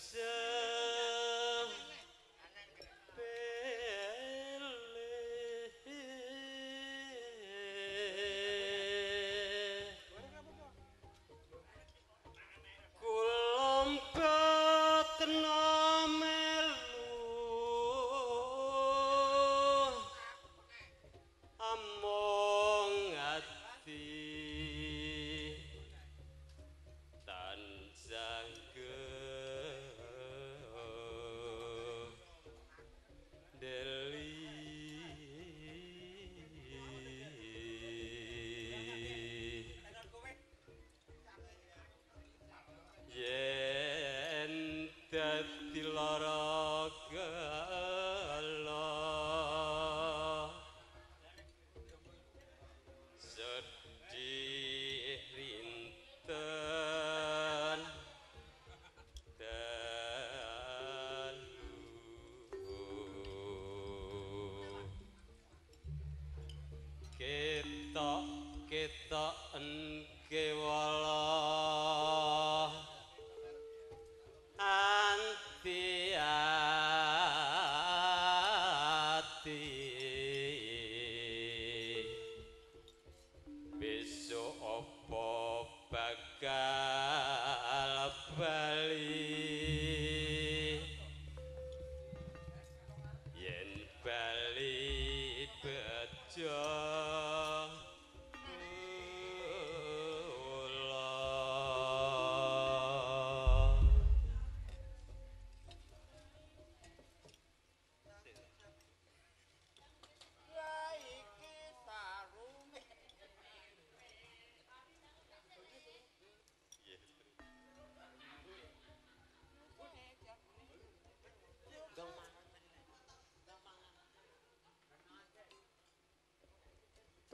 yourself.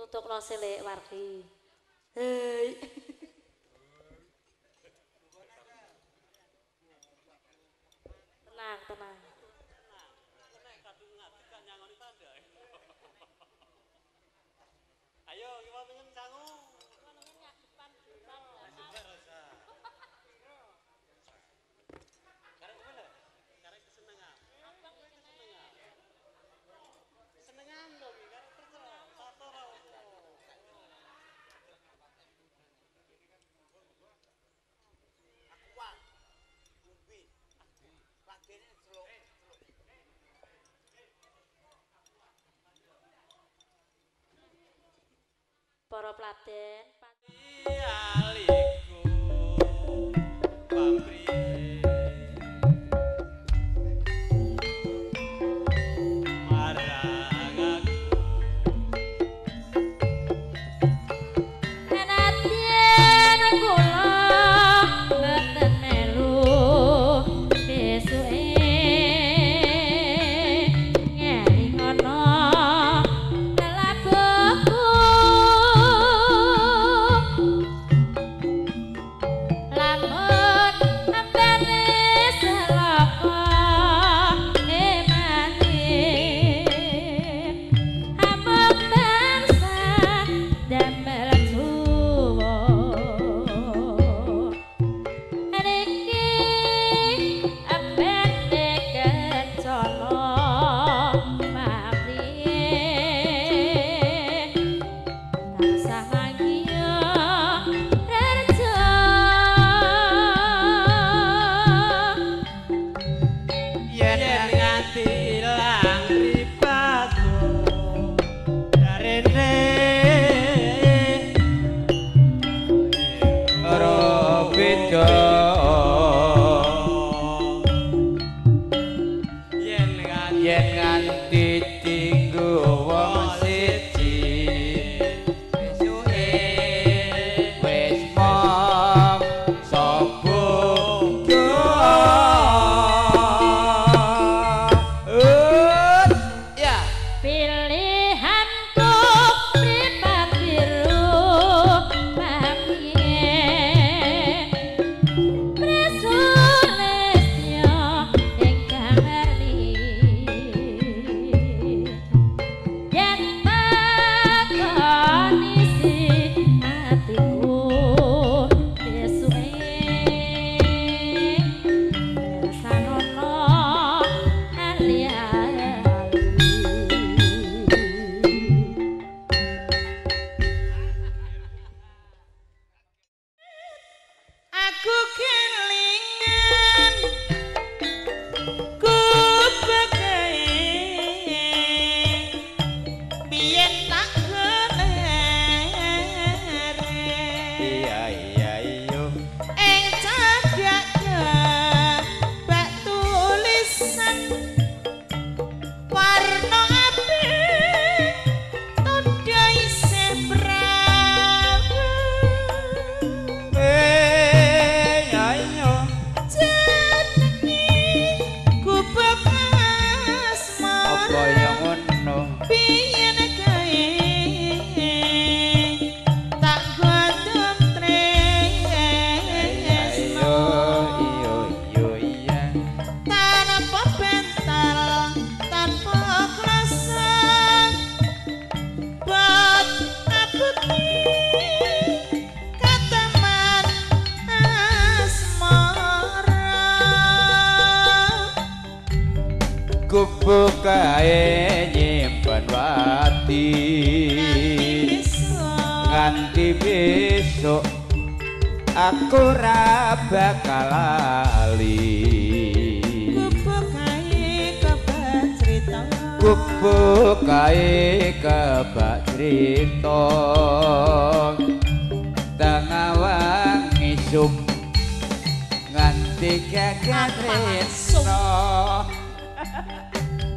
Tutukno silik wargi. Hei. Tenang tenang. Ayo kita pengen sangu para pladen cooking kubu kae nyimpen wati. Nganti besok aku ra bakal lali. Kubu kae kebak cerita. Tengah wangi sum nganti gagal resno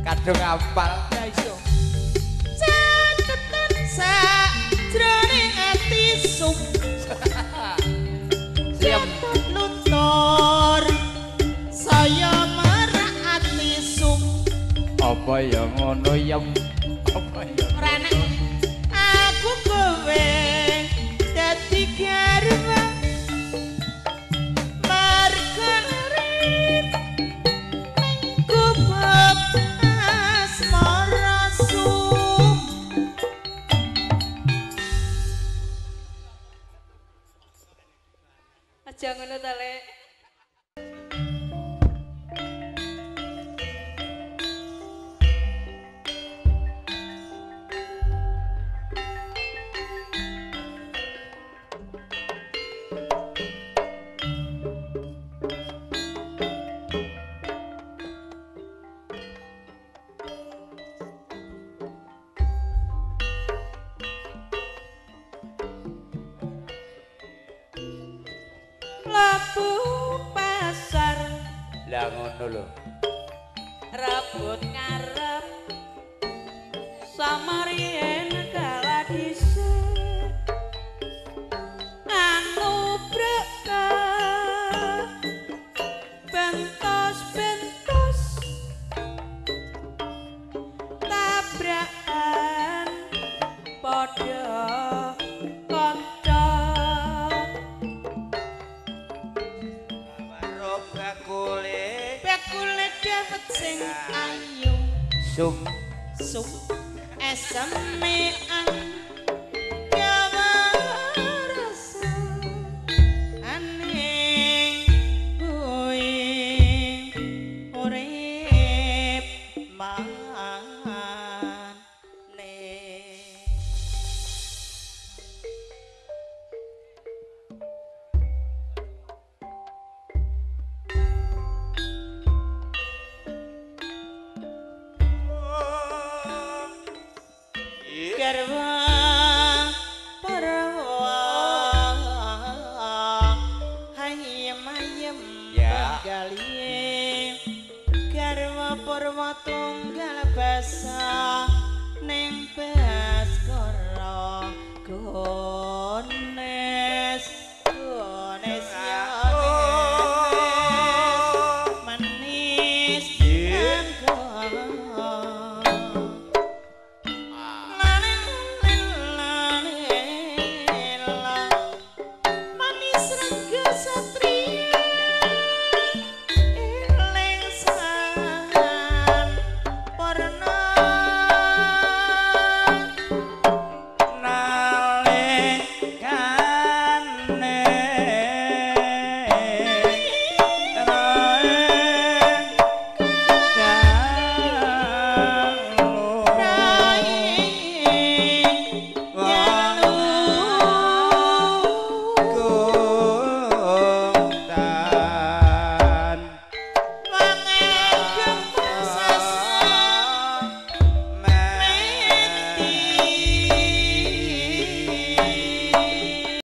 kadung apal Ya iso. Catetan sak jroning ati sum. Siap. Luntur. Saya merak ati sum. apa ya ngono ya Labu pasar. Lah ngono lho. Rebut ngarep. Samarien bakule. Bekule dawet sing ayu. Sum sum esemean gawa